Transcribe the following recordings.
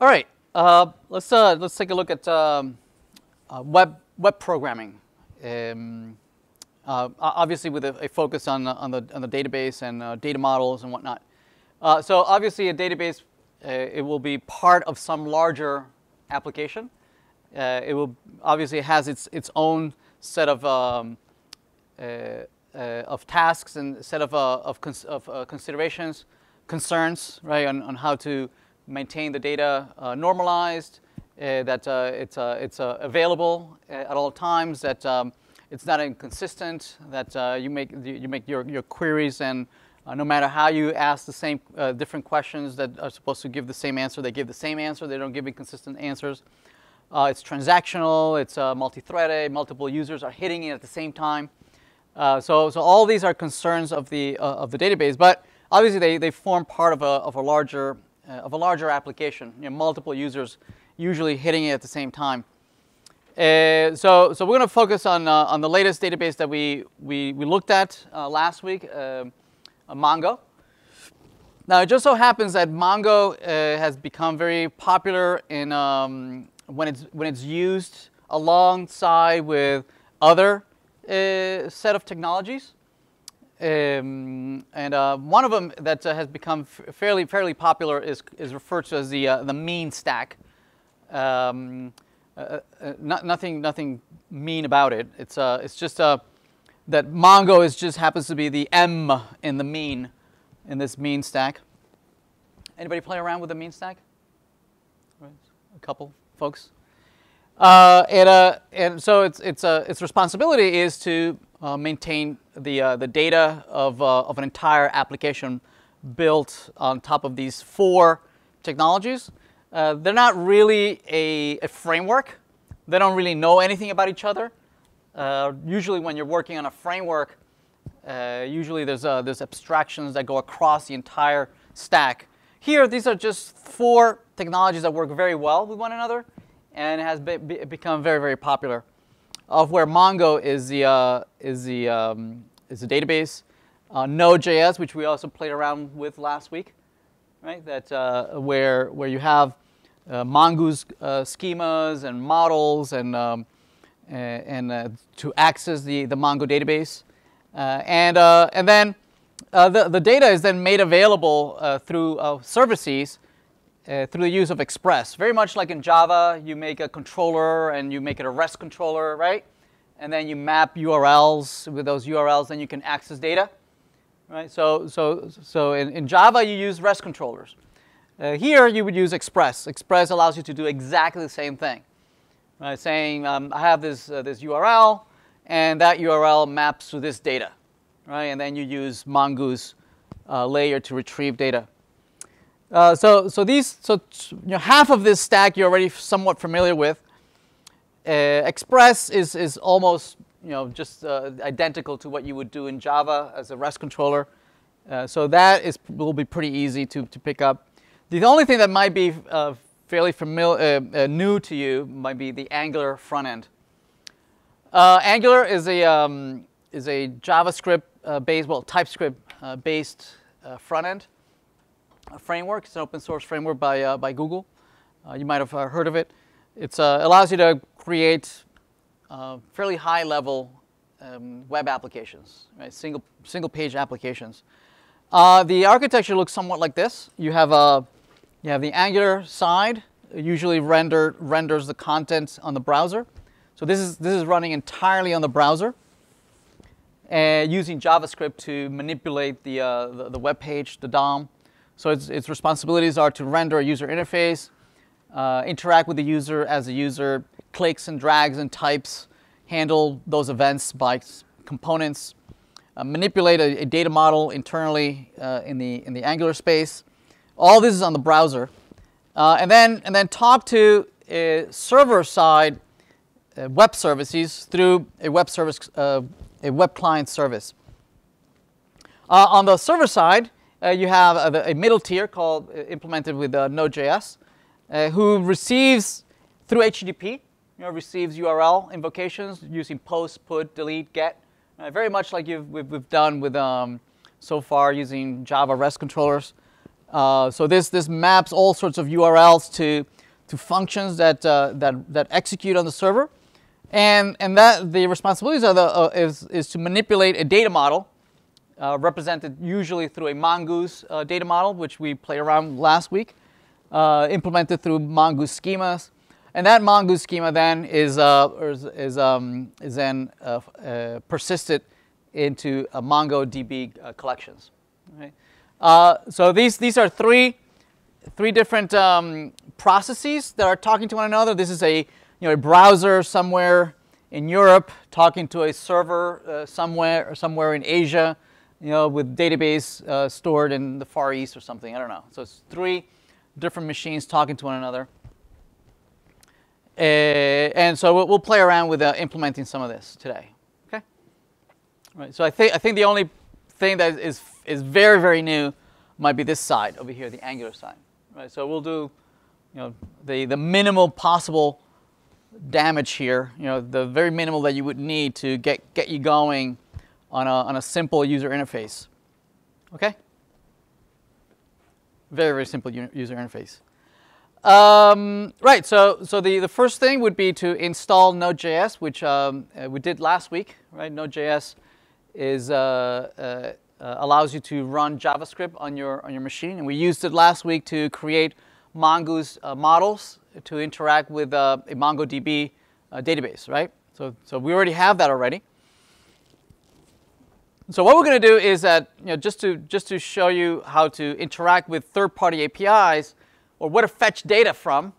All right, uh, let's uh, let's take a look at um, uh, web web programming. Um, uh, obviously, with a, a, focus on on the on the database and uh, data models and whatnot. Uh, so obviously, a database it will be part of some larger application. it will obviously has its its own set of um, of tasks and set of of, cons of considerations, concerns, right, on, on how to maintain the data uh, normalized, uh, that uh, it's, it's available at all times, that um, it's not inconsistent, that you make, you make your, your queries and no matter how you ask the same different questions that are supposed to give the same answer, they give the same answer, they don't give inconsistent answers. Uh, it's transactional, it's uh, multi-threaded, multiple users are hitting it at the same time. Uh, so, so all these are concerns of the, of the database, but obviously they, they form part of a, of a larger uh, of a larger application, you know, multiple users usually hitting it at the same time. Uh, so, so we're going to focus on, uh, on the latest database that we, we, we looked at uh, last week, uh, Mongo. Now, it just so happens that Mongo has become very popular in, um, when, it's, when it's used alongside with other set of technologies. Um, and uh, one of them that uh, has become fairly fairly popular is is referred to as the uh, the mean stack. Um, uh, uh, not, nothing nothing mean about it. It's uh it's just uh, that Mongo is just happens to be the M in the mean in this mean stack. Anybody play around with the mean stack? A couple folks. and and so its its its responsibility is to uh, maintain the, uh, the data of, uh, of an entire application built on top of these four technologies. Uh, they're not really a, a, framework. They don't really know anything about each other. Uh, usually when you're working on a framework, uh, usually there's, there's abstractions that go across the entire stack. Here, these are just four technologies that work very well with one another and has be become very, very popular of where Mongo is the, uh, is the, um, is the database. Uh, Node.js, which we also played around with last week, right? That, uh, where, where you have uh, Mongoose uh, schemas and models and, um, and uh, to access the, the Mongo database. and, and then the, the data is then made available through services uh, through the use of Express. Very much like in Java, you make a controller and you make it a REST controller, right? And then you map URLs with those URLs, then you can access data, right? So, so, so in, in Java, you use REST controllers. Uh, here, you would use Express. Express allows you to do exactly the same thing, right? Saying, um, I have this, uh, this URL, and that URL maps to this data, right? And then you use Mongoose uh, layer to retrieve data. Uh, so, so these, so you know, half of this stack you're already somewhat familiar with. Uh, Express is, is almost, you know, just uh, identical to what you would do in Java as a REST controller. Uh, so that is, will be pretty easy to, to pick up. The only thing that might be uh, fairly familiar, new to you might be the Angular front end. Angular is a, um, is a JavaScript based, well, TypeScript based front end framework. It's an open source framework by, uh, by Google. Uh, you might have uh, heard of it. It uh, allows you to create uh, fairly high level um, web applications, right? single, single page applications. the architecture looks somewhat like this. You have, a, you have the Angular side, usually render, renders the content on the browser. So this is, this is running entirely on the browser and using JavaScript to manipulate the, uh, the, the, web page, the DOM. So its, its responsibilities are to render a user interface, uh, interact with the user as the user clicks and drags and types, handle those events by components, uh, manipulate a, a, data model internally uh, in, the, in the Angular space. All this is on the browser. Uh, and, then, and then talk to server-side uh, web services through a web service, uh, a web client service. on the server side, you have a, a, middle tier called uh, implemented with uh, Node.js, uh, who receives through HTTP, you know, receives URL invocations using post, put, delete, get, uh, very much like we've, we've done with um, so far using Java REST controllers. Uh, so this, this maps all sorts of URLs to, to functions that, uh, that, that execute on the server. And, and that the responsibilities are the, uh, is, is to manipulate a data model uh, represented usually through a Mongoose uh, data model, which we played around last week, uh, implemented through Mongoose schemas. And that Mongoose schema then is, is, is, um, is then persisted into MongoDB collections. Uh, so these, these are three, three different um, processes that are talking to one another. This is a, you know, a browser somewhere in Europe talking to a server uh, somewhere or somewhere in Asia, you know, with database uh, stored in the Far East or something. I don't know. So it's three different machines talking to one another. Uh, and so we'll, we'll, play around with uh, implementing some of this today. Okay. All right. So I think I think the only thing that is is very, very new might be this side over here, the angular side. Right? So we'll do you know, the, the minimal possible damage here, you know, the very minimal that you would need to get, get you going on a, on a simple user interface. Okay? Very, very simple user interface. Um, right, so, so the, the first thing would be to install Node.js, which um, uh, we did last week, right? Node.js is uh, uh, uh, allows you to run JavaScript on your, on your machine. And we used it last week to create Mongoose uh, models to interact with uh, a MongoDB database, right? So, so we already have that already. So what we're going to do is that, you know, just to, just to show you how to interact with third-party APIs or where to fetch data from,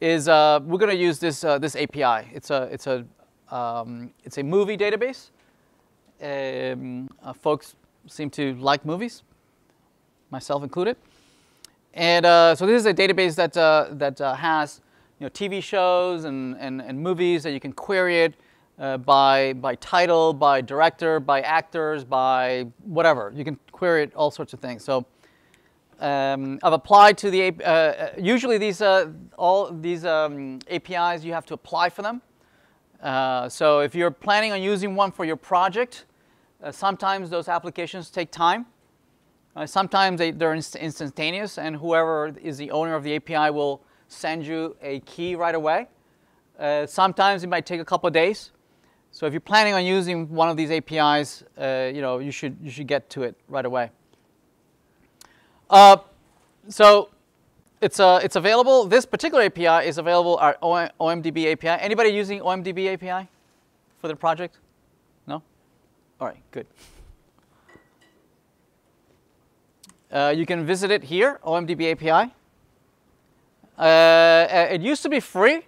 is uh, we're going to use this, uh, this API. It's a, it's, a, um, it's a movie database. Um, folks seem to like movies, myself included. And uh, so this is a database that, uh, that uh, has you know, TV shows and, and, and movies that you can query it uh, by, by title, by director, by actors, by whatever. You can query it all sorts of things. So um, I've applied to the, uh, uh, usually these, all these um, APIs, you have to apply for them. so if you're planning on using one for your project, uh, sometimes those applications take time. Uh, sometimes they, are inst instantaneous, and whoever is the owner of the API will send you a key right away. Uh, sometimes it might take a couple of days. So if you're planning on using one of these APIs, uh, you know you should you should get to it right away. Uh, so it's uh, it's available. This particular API is available at OMDB API. Anybody using OMDB API for their project? No? All right, good. Uh, you can visit it here, OMDB API. Uh, it used to be free.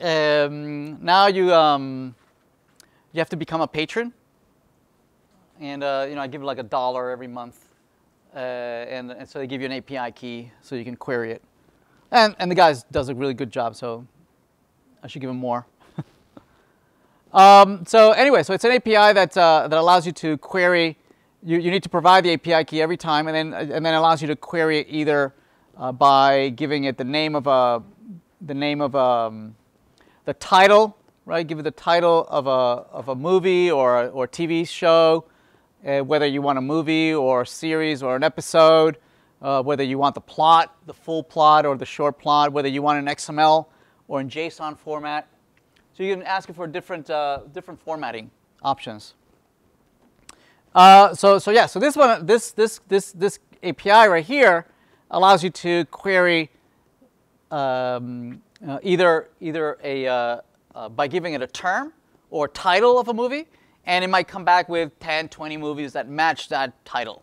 Um, now you um, you have to become a patron, and uh, you know I give like a dollar every month, uh, and, and so they give you an API key so you can query it, and and the guy does a really good job, so I should give him more. Um, so anyway, so it's an API that, uh, that allows you to query, you, you need to provide the API key every time and then, and then allows you to query it either uh, by giving it the name of a, the name of a, um, the title, right? Give it the title of a, of a movie or, or TV show, uh, whether you want a movie or a series or an episode, uh, whether you want the plot, the full plot or the short plot, whether you want an XML or in JSON format, so you can ask it for different, uh, different formatting options. Uh, so, so yeah, so this one, this, this, this, this API right here allows you to query um, uh, either, either a, uh, uh, by giving it a term or title of a movie, and it might come back with 10, 20 movies that match that title.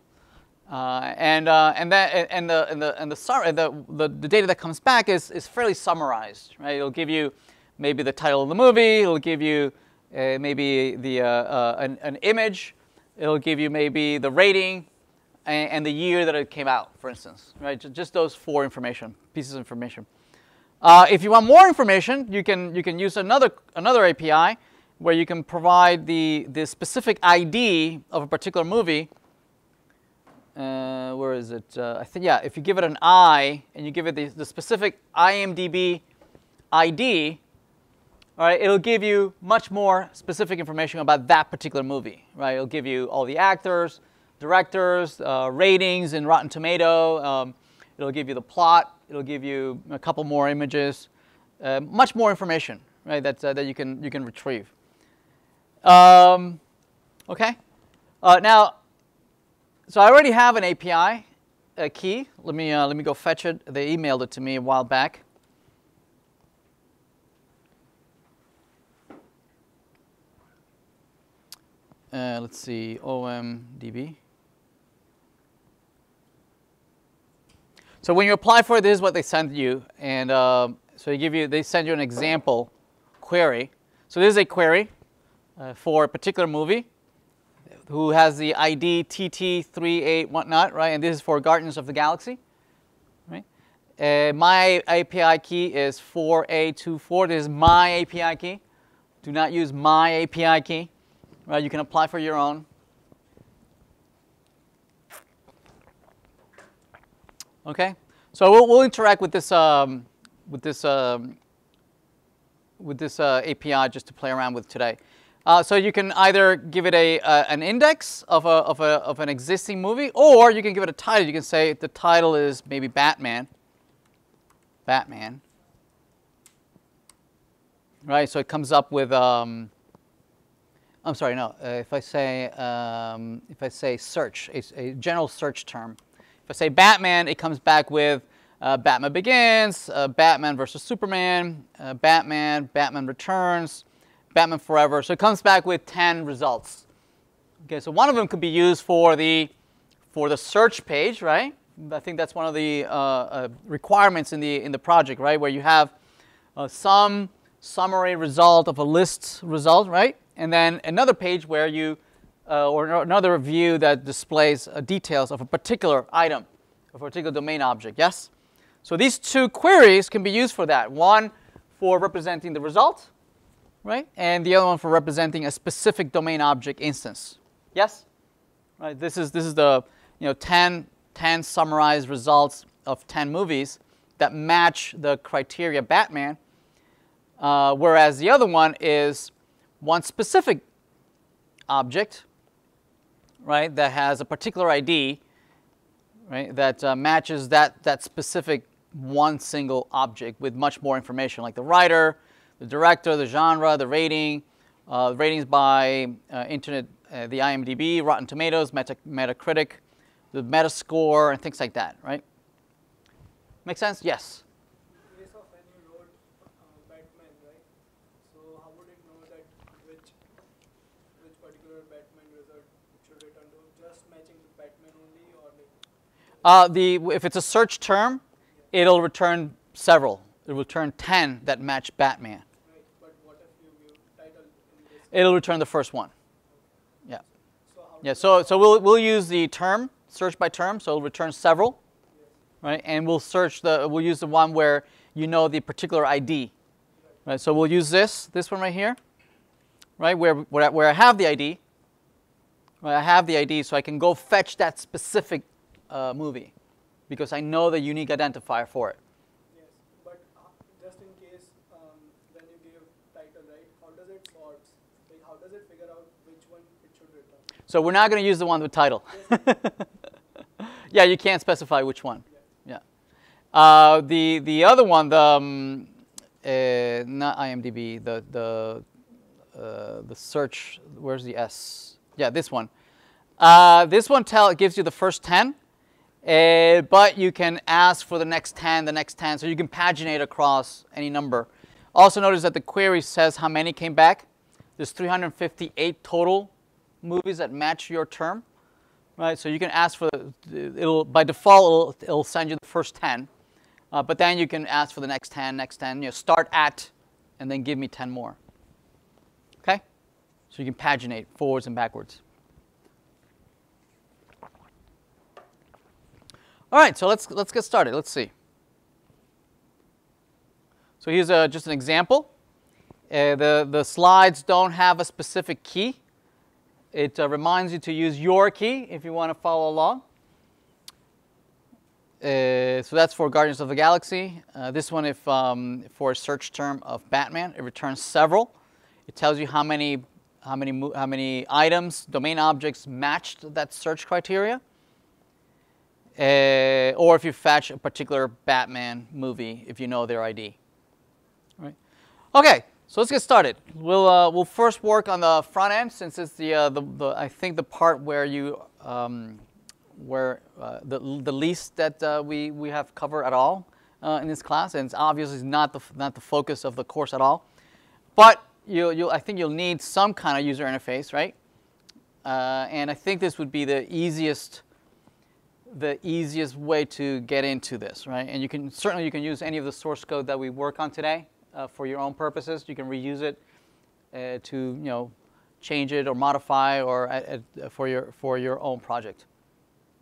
Uh, and uh, and that and the and the and the, the, the, the data that comes back is, is fairly summarized, right? It'll give you maybe the title of the movie. It'll give you uh, maybe the, an, an, image. It'll give you maybe the rating and, and, the year that it came out, for instance. Right? Just those four information pieces of information. Uh, if you want more information, you can you can use another another API where you can provide the the specific ID of a particular movie. Uh, where is it? Uh, I think yeah. If you give it an I and you give it the, the specific IMDb ID, all right, it'll give you much more specific information about that particular movie, right? It'll give you all the actors, directors, uh, ratings in Rotten Tomato. Um, it'll give you the plot. It'll give you a couple more images, uh, much more information, right? That uh, that you can you can retrieve. Um, okay. Uh, now, so I already have an API key. Let me uh, let me go fetch it. They emailed it to me a while back. Uh, let's see, OMDB. So when you apply for it, this is what they send you, and uh, so they give you, they send you an example query. So this is a query uh, for a particular movie who has the ID TT38 whatnot, right? And this is for Guardians of the Galaxy, right? Uh, my API key is 4A24. This is my API key. Do not use my API key, right? You can apply for your own. Okay, so we'll, we'll interact with this um, with this um, with this uh, API just to play around with today. Uh, so you can either give it a, uh, an index of, a, of, a, of an existing movie, or you can give it a title. You can say the title is maybe Batman. Batman. Right, so it comes up with, um, I'm sorry, no, uh, if I say, um, if I say search, a, a, general search term. If I say Batman, it comes back with uh, Batman Begins, uh, Batman versus Superman, uh, Batman, Batman Returns, Batman Forever. So it comes back with 10 results. Okay, so one of them could be used for the, for the search page, right? I think that's one of the uh, uh, requirements in the, in the project, right? Where you have uh, some summary result of a list result, right? And then another page where you, uh, or another view that displays uh, details of a particular item, of a particular domain object, yes? So these two queries can be used for that. One for representing the result, right? And the other one for representing a specific domain object instance. Yes? Right, this is, this is the you know, 10, 10 summarized results of 10 movies that match the criteria Batman, uh, whereas the other one is one specific object, right, that has a particular ID, right, that uh, matches that, that specific one single object with much more information, like the writer, the director, the genre, the rating, uh, ratings by uh, internet, uh, the IMDb, Rotten Tomatoes, Meta, Metacritic, the Metascore, and things like that, right? Make sense? Yes. Uh, the, if it's a search term, it'll return several. It will return 10 that match Batman. It'll return the first one. Yeah. Yeah, so, so we'll, we'll use the term, search by term, so it'll return several, right? And we'll search the, we'll use the one where you know the particular ID, right? So we'll use this, this one right here, right? Where, where, where I have the ID, right? I have the ID, so I can go fetch that specific uh, movie because I know the unique identifier for it. just in case, when you give title, right, how does it figure out which one it should return? So we're not going to use the one with title. yeah, you can't specify which one. Yeah. Uh, the the other one, the um, uh, not IMDb, the the uh, the search. Where's the S? Yeah, this one. Uh, this one tell it gives you the first ten, uh, but you can ask for the next ten, the next ten, so you can paginate across any number. Also notice that the query says how many came back. There's 358 total movies that match your term, right? So you can ask for, it'll, by default, it'll, it'll send you the first 10, uh, but then you can ask for the next 10, next 10, you know, start at, and then give me 10 more. Okay? So you can paginate forwards and backwards. All right, so let's, let's get started. Let's see. So here's a, just an example. Uh, the, the slides don't have a specific key. It uh, reminds you to use your key if you want to follow along. Uh, so that's for Guardians of the Galaxy. Uh, this one, if um, for a search term of Batman, it returns several. It tells you how many how many, how many items, domain objects matched that search criteria. Uh, or if you fetch a particular Batman movie, if you know their ID. Right. Okay, so let's get started. We'll, uh, we'll first work on the front end since it's the, uh, the, the I think the part where you um, where uh, the, the least that uh, we, we have covered at all uh, in this class, and it's obviously not the, not the focus of the course at all. But you, you, I think you'll need some kind of user interface, right? And I think this would be the easiest, the easiest way to get into this, right? And you can certainly you can use any of the source code that we work on today uh, for your own purposes. You can reuse it uh, to you know change it or modify or for your for your own project.